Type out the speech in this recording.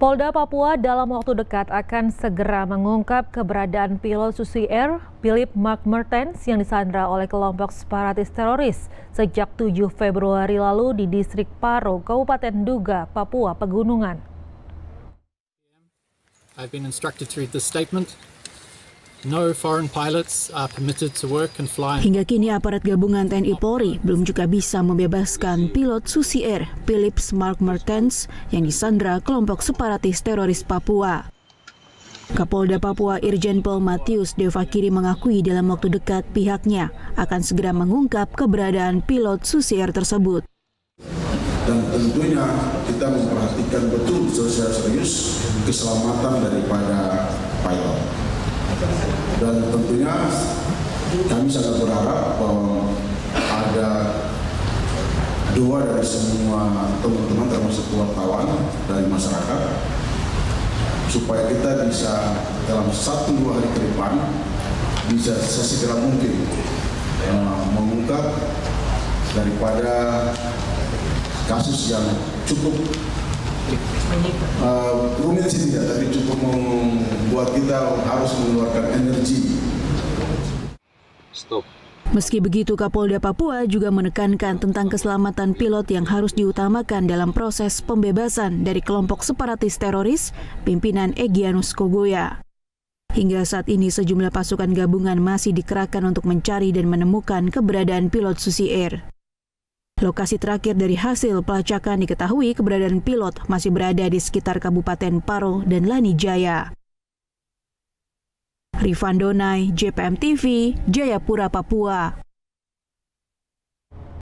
Polda Papua dalam waktu dekat akan segera mengungkap keberadaan pilot Susi Air Philip Mark Mertens yang disandra oleh kelompok separatis teroris sejak 7 Februari lalu di distrik Paro, Kabupaten Duga, Papua Pegunungan. I've been instructed to read this statement. No foreign pilots are permitted to work and fly. Hingga kini aparat gabungan TNI Polri belum juga bisa membebaskan pilot Susi Air Philips Mark Mertens yang disandra kelompok separatis teroris Papua. Kapolda Papua Irjen Pol Matius Devakiri mengakui dalam waktu dekat pihaknya akan segera mengungkap keberadaan pilot Susi Air tersebut. Dan tentunya kita memperhatikan betul secara serius keselamatan daripada pilot dan tentunya kami sangat berharap bahwa ada dua dari semua teman-teman termasuk wartawan dari masyarakat supaya kita bisa dalam satu dua hari ke depan bisa sesegera mungkin uh, mengungkap daripada kasus yang cukup uh, membuat kita harus mengeluarkan energi. Stop. Meski begitu, Kapolda Papua juga menekankan tentang keselamatan pilot yang harus diutamakan dalam proses pembebasan dari kelompok separatis teroris pimpinan Egyanus Kogoya. Hingga saat ini sejumlah pasukan gabungan masih dikerahkan untuk mencari dan menemukan keberadaan pilot Susi Air. Lokasi terakhir dari hasil pelacakan diketahui keberadaan pilot masih berada di sekitar Kabupaten Paro dan Lani Jaya. Rifan Donai, JPM TV, Jayapura, Papua.